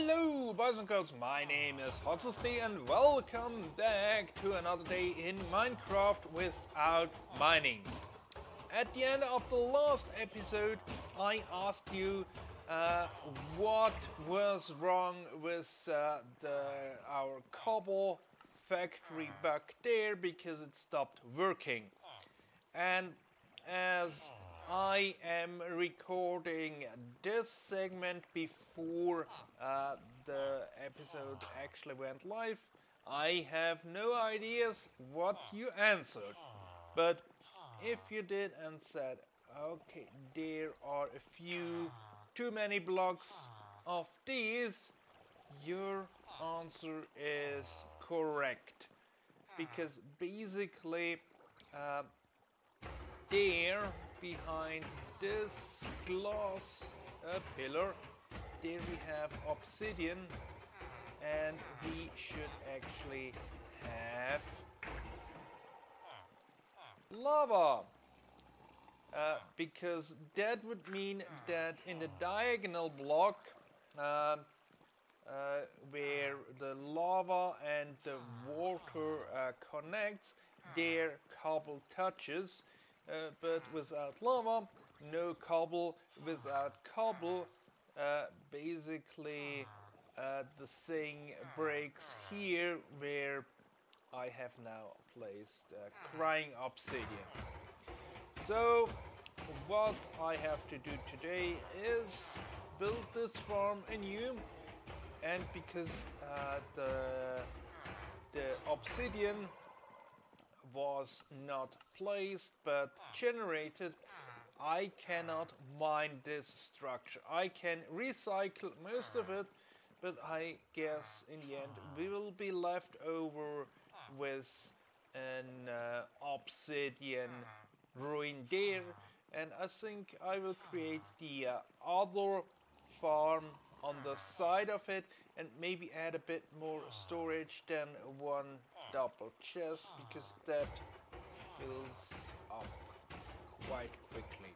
Hello, boys and girls, my name is Hotzst and welcome back to another day in Minecraft without mining. At the end of the last episode, I asked you uh, what was wrong with uh, the, our cobble factory back there because it stopped working. And as I am recording this segment before uh, the episode actually went live. I have no ideas what you answered, but if you did and said, okay, there are a few too many blocks of these, your answer is correct. Because basically, uh, there behind this glass uh, pillar. There we have obsidian and we should actually have lava. Uh, because that would mean that in the diagonal block uh, uh, where the lava and the water uh, connects there cobble touches uh, but without lava no cobble without cobble uh, basically uh, the thing breaks here where I have now placed uh, crying obsidian. So what I have to do today is build this farm anew and because uh, the the obsidian was not placed but generated I cannot mine this structure. I can recycle most of it but I guess in the end we will be left over with an uh, obsidian ruin there. And I think I will create the uh, other farm on the side of it and maybe add a bit more storage than one double chest because that fills up quite quickly.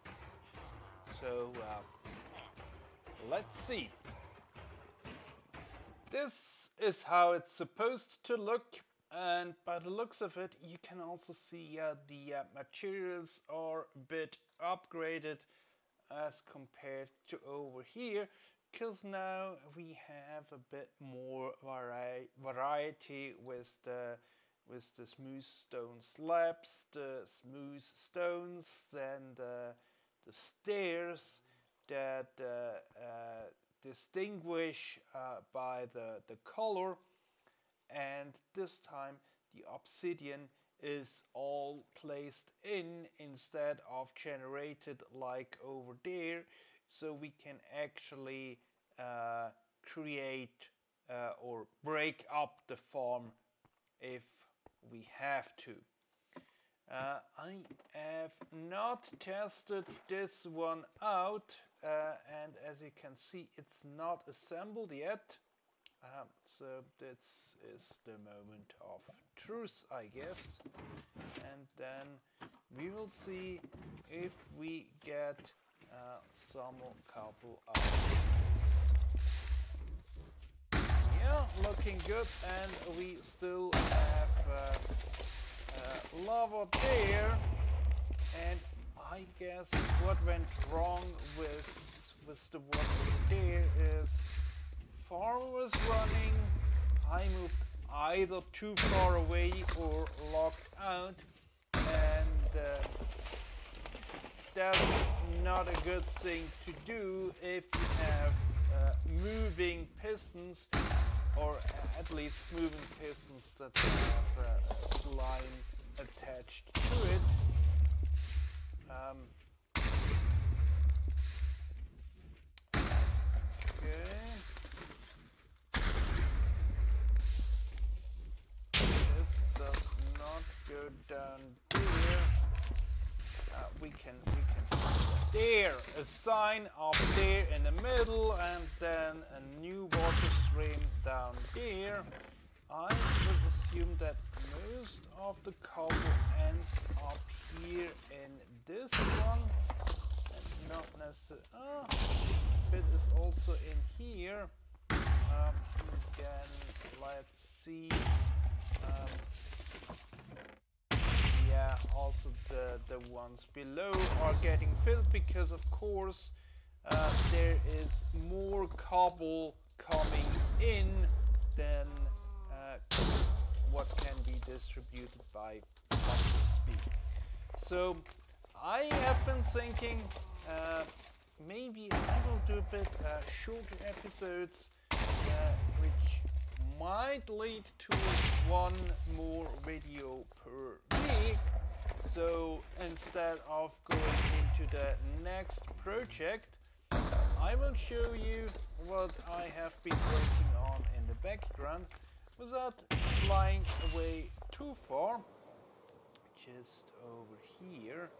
So uh, let's see. This is how it's supposed to look and by the looks of it you can also see uh, the uh, materials are a bit upgraded as compared to over here because now we have a bit more vari variety with the with the smooth stone slabs, the smooth stones and uh, the stairs that uh, uh, distinguish uh, by the, the color. And this time the obsidian is all placed in instead of generated like over there. So we can actually uh, create uh, or break up the farm if we have to. Uh, I have not tested this one out uh, and as you can see it's not assembled yet. Um, so this is the moment of truth I guess. And then we will see if we get uh, some couple of Yeah, looking good, and we still have uh, uh, lava there. And I guess what went wrong with with the water there is farm was running. I moved either too far away or locked out, and. Uh, that's not a good thing to do if you have uh, moving pistons at least moving pistons that have uh, slime attached to it. Um, okay. This does not go down there uh, we can we can there a sign up there in the middle and then water stream down here, I would assume that most of the cobble ends up here in this one and not necessarily ah, bit is also in here Um, again, let's see. Um, yeah, also the, the ones below are getting filled because of course uh, there is more cobble coming in than uh, what can be distributed by buffer speed. So I have been thinking uh, maybe I will do a bit uh, shorter episodes uh, which might lead to one more video per week so instead of going into the next project I will show you what I have been working on in the background without flying away too far. Just over here.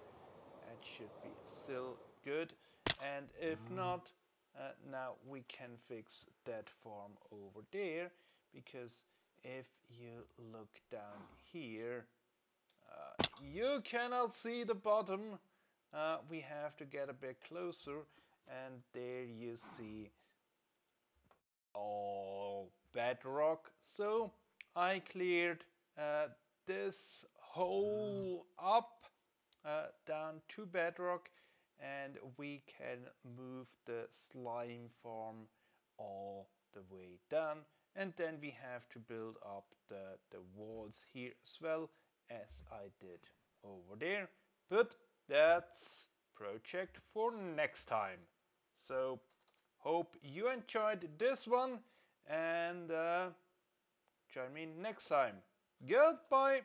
It should be still good. And if not uh, now we can fix that farm over there because if you look down here uh, you cannot see the bottom. Uh, we have to get a bit closer and there you see all bedrock. So I cleared uh, this hole up uh, down to bedrock and we can move the slime farm all the way down. And then we have to build up the, the walls here as well as I did over there. But that's project for next time so hope you enjoyed this one and uh, join me next time. Goodbye